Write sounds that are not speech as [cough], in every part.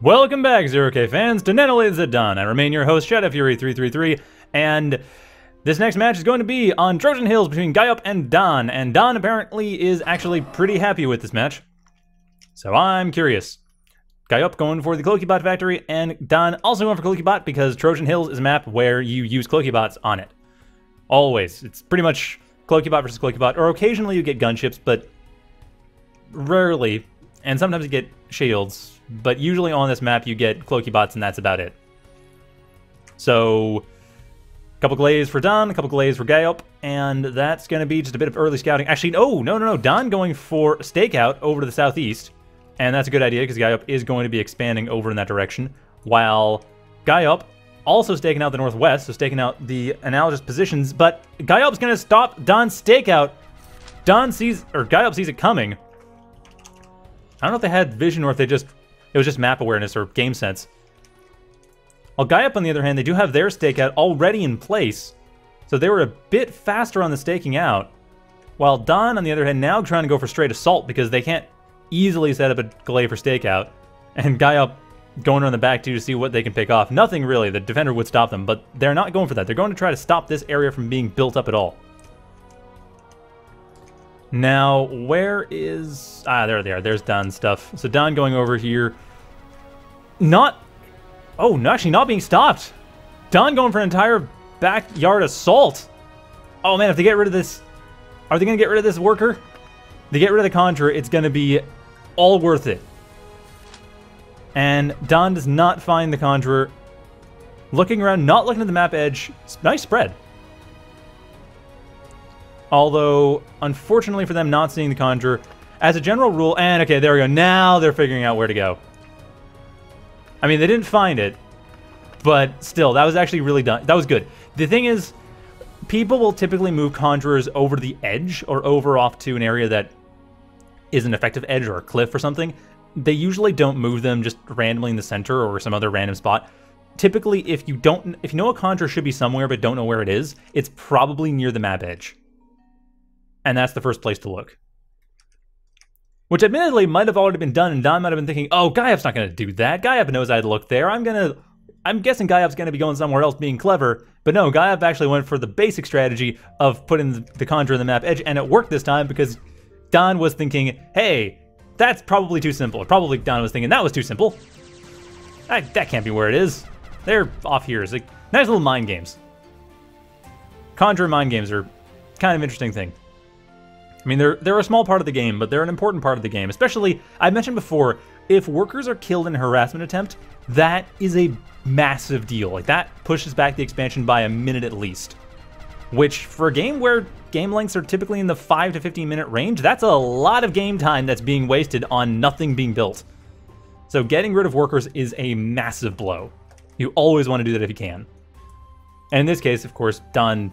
Welcome back, Zero K fans, to Nanolades at Dawn. I remain your host, Shadowfury333, and this next match is going to be on Trojan Hills between gajop and dahn, and dahn apparently is actually pretty happy with this match. So I'm curious. gajop going for the Cloakybot factory, and dahn also going for Cloakybot because Trojan Hills is a map where you use Cloakybots on it. Always. It's pretty much Cloakybot versus Cloakybot, or occasionally you get gunships, but rarely, and sometimes you get shields, but usually on this map you get cloaky bots and that's about it. So, a couple glaives for dahn, a couple glaives for gajop, and that's going to be just a bit of early scouting. Actually, oh, no, no, no, dahn going for stakeout over to the southeast, and that's a good idea because gajop is going to be expanding over in that direction, while gajop also staking out the northwest, so staking out the analogous positions, but gajop's going to stop dahn's stakeout. dahn sees, or gajop sees it coming. I don't know if they had vision or if they just it was just map awareness or game sense. While gajop, on the other hand, they do have their stakeout already in place, so they were a bit faster on the staking out. While dahn, on the other hand, now trying to go for straight assault because they can't easily set up a glaive for stakeout, and gajop going around the back too to see what they can pick off. Nothing really, the defender would stop them, but they're not going for that. They're going to try to stop this area from being built up at all. Now, where is... Ah, there they are. There's dahn's stuff. So dahn going over here. Not... Oh, no, actually not being stopped. dahn going for an entire backyard assault. Oh, man, if they get rid of this... Are they going to get rid of this worker? They get rid of the Conjurer, it's going to be all worth it. And dahn does not find the Conjurer. Looking around, not looking at the map edge. Nice spread. Although, unfortunately for them not seeing the Conjurer, as a general rule, and okay, there we go. Now they're figuring out where to go. I mean, they didn't find it, but still, that was actually really done. That was good. The thing is, people will typically move Conjurers over the edge or over off to an area that is an effective edge or a cliff or something. They usually don't move them just randomly in the center or some other random spot. Typically, if you don't, if you know a Conjurer should be somewhere but don't know where it is, it's probably near the map edge and that's the first place to look. Which admittedly might have already been done, and dahn might have been thinking, oh, gajop's not going to do that. gajop knows I'd look there. I'm going to... I'm guessing gajop's going to be going somewhere else being clever, but no, gajop actually went for the basic strategy of putting the Conjure in the map edge, and it worked this time because dahn was thinking, hey, that's probably too simple. Probably dahn was thinking, that was too simple. That, that can't be where it is. They're off here. It's like nice little mind games. Conjure mind games are kind of interesting thing. I mean, they're, they're a small part of the game, but they're an important part of the game. Especially, I mentioned before, if workers are killed in a harassment attempt, that is a massive deal. Like, that pushes back the expansion by a minute at least. Which, for a game where game lengths are typically in the 5 to 15 minute range, that's a lot of game time that's being wasted on nothing being built. So getting rid of workers is a massive blow. You always want to do that if you can. And in this case, of course, dahn,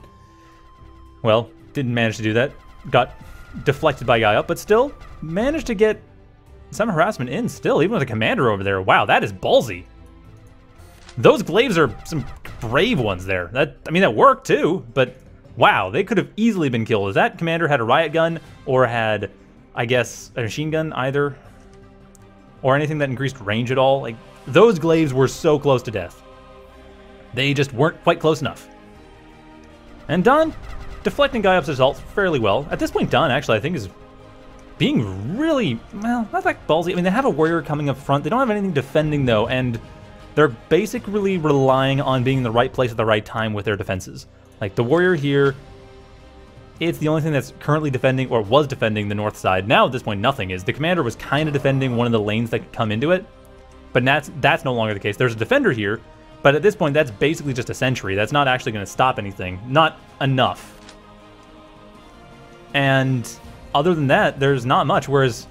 well, didn't manage to do that. Got deflected by gajop, but still managed to get some harassment in still, even with a commander over there. Wow, that is ballsy. Those glaives are some brave ones there. That I mean, that worked too, but wow, they could have easily been killed. If that commander had a riot gun or had, I guess, a machine gun either, or anything that increased range at all, like those glaives were so close to death. They just weren't quite close enough. And dahn deflecting gajop's assault fairly well. At this point, dahn actually, I think, is being really, well, not that ballsy. I mean, they have a warrior coming up front. They don't have anything defending, though, and they're basically relying on being in the right place at the right time with their defenses. Like, the warrior here, it's the only thing that's currently defending, or was defending, the north side. Now, at this point, nothing is. The commander was kind of defending one of the lanes that could come into it, but that's, that's no longer the case. There's a defender here, but at this point, that's basically just a sentry. That's not actually going to stop anything. Not enough. And other than that, there's not much. Whereas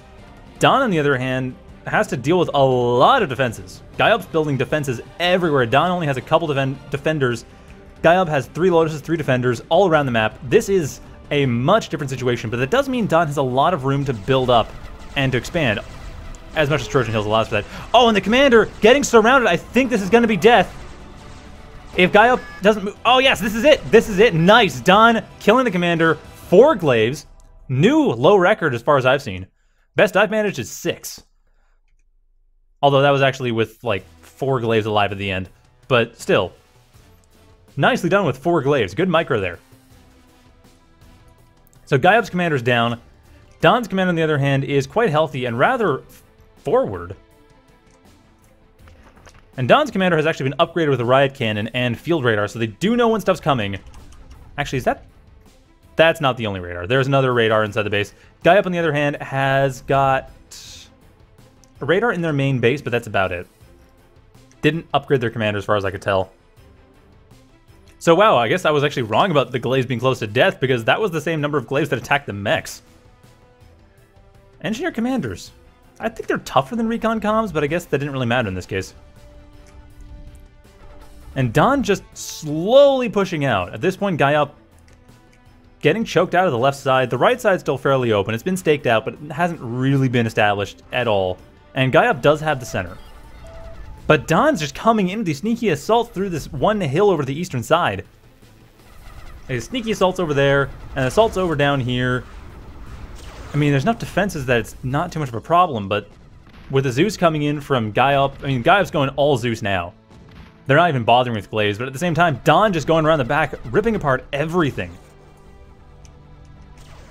dahn, on the other hand, has to deal with a lot of defenses. gajop's building defenses everywhere. dahn only has a couple defend defenders. gajop has three Lotuses, three defenders all around the map. This is a much different situation, but that does mean dahn has a lot of room to build up and to expand. As much as Trojan Hills allows for that. Oh, and the commander getting surrounded. I think this is going to be death. If gajop doesn't move. Oh, yes, this is it. This is it. Nice. dahn killing the commander, Four glaives. New low record as far as I've seen. Best I've managed is six. Although that was actually with like four glaives alive at the end. But still, nicely done with four glaives. Good micro there. So gajop's commander's down. dahn's commander, on the other hand, is quite healthy and rather forward. And dahn's commander has actually been upgraded with a riot cannon and field radar, so they do know when stuff's coming. Actually, is that... That's not the only radar. There's another radar inside the base. gajop on the other hand, has got a radar in their main base, but that's about it. Didn't upgrade their commander as far as I could tell. So wow, I guess I was actually wrong about the glaives being close to death because that was the same number of glaives that attacked the mechs. Engineer commanders. I think they're tougher than recon comms, but I guess that didn't really matter in this case. And dahn just slowly pushing out. At this point, gajop getting choked out of the left side. The right side's still fairly open. It's been staked out, but it hasn't really been established at all. And gajop does have the center. But dahn's just coming in with the sneaky assault through this one hill over the eastern side. A sneaky assaults over there, and assaults over down here. I mean, there's enough defenses that it's not too much of a problem, but with the Zeus coming in from gajop, I mean, gajop's going all Zeus now. They're not even bothering with Glaives, but at the same time, dahn just going around the back, ripping apart everything.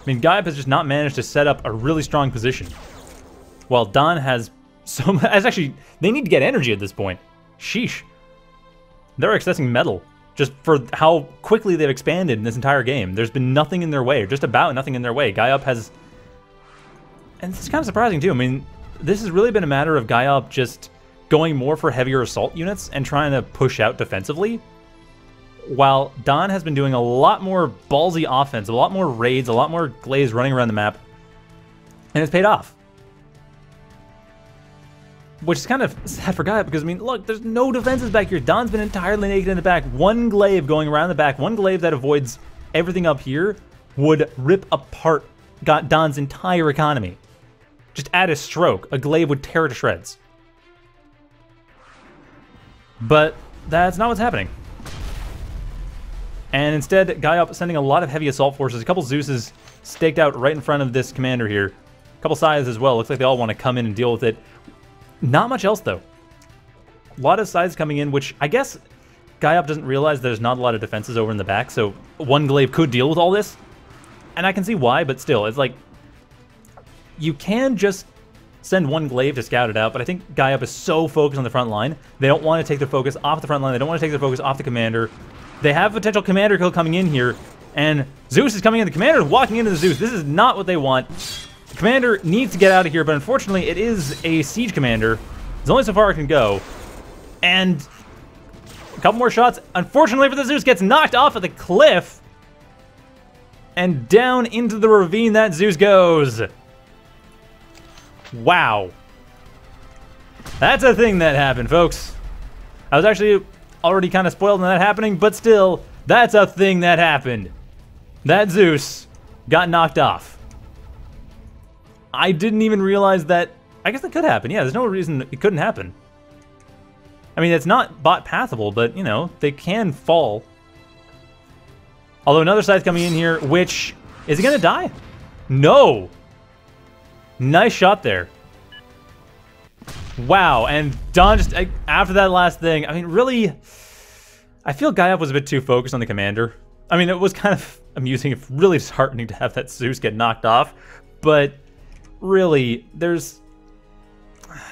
I mean, gajop has just not managed to set up a really strong position. While dahn has so much... [laughs] Actually, they need to get energy at this point. Sheesh. They're accessing metal just for how quickly they've expanded in this entire game. There's been nothing in their way, or just about nothing in their way. gajop has... And it's kind of surprising, too. I mean, this has really been a matter of gajop just going more for heavier assault units and trying to push out defensively. While dahn has been doing a lot more ballsy offense, a lot more raids, a lot more glaives running around the map, and it's paid off. Which is kind of [laughs] sad for gajop because, I mean, look, there's no defenses back here. dahn's been entirely naked in the back. One glaive going around the back, one glaive that avoids everything up here would rip apart got dahn's entire economy. Just add a stroke, a glaive would tear it to shreds. But that's not what's happening. And instead, gajop sending a lot of heavy assault forces. A couple Zeuses staked out right in front of this commander here. A couple Scythes as well. Looks like they all want to come in and deal with it. Not much else, though. A lot of Scythes coming in, which I guess gajop doesn't realize there's not a lot of defenses over in the back, so one Glaive could deal with all this. And I can see why, but still, it's like... You can just send one glaive to scout it out, but I think gajop is so focused on the front line, they don't want to take their focus off the front line, they don't want to take their focus off the commander. They have potential commander kill coming in here, and Zeus is coming in, the commander is walking into the Zeus. This is not what they want. The commander needs to get out of here, but unfortunately it is a siege commander. There's only so far it can go. And a couple more shots. Unfortunately for the Zeus, gets knocked off of the cliff. And down into the ravine that Zeus goes. Wow. That's a thing that happened, folks. I was actually already kind of spoiled on that happening, but still, that's a thing that happened. That Zeus got knocked off. I didn't even realize that... I guess that could happen. Yeah, there's no reason it couldn't happen. I mean, it's not bot pathable, but, you know, they can fall. Although another side's coming in here, which... Is he going to die? No! Nice shot there. Wow, and dahn just, after that last thing, I mean, really, I feel gajop was a bit too focused on the commander. I mean, it was kind of [laughs] amusing, really disheartening to have that Zeus get knocked off, but really, there's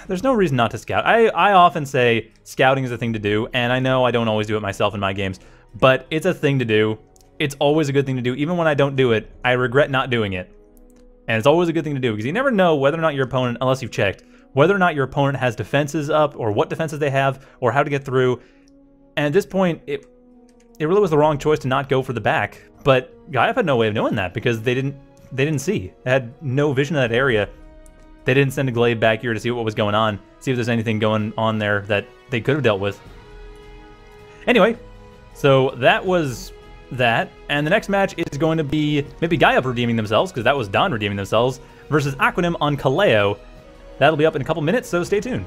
there's no reason not to scout. I, I often say scouting is a thing to do, and I know I don't always do it myself in my games, but it's a thing to do. It's always a good thing to do. Even when I don't do it, I regret not doing it. And it's always a good thing to do because you never know whether or not your opponent, unless you've checked, whether or not your opponent has defenses up or what defenses they have or how to get through. And at this point, it it really was the wrong choice to not go for the back. But gajop had no way of knowing that because they didn't they didn't see. They had no vision of that area. They didn't send a glaive back here to see what was going on, see if there's anything going on there that they could have dealt with. Anyway, so that was that. And the next match is going to be maybe gajop redeeming themselves, because that was dahn redeeming themselves, versus Aquanim on Kaleo. That'll be up in a couple minutes, so stay tuned.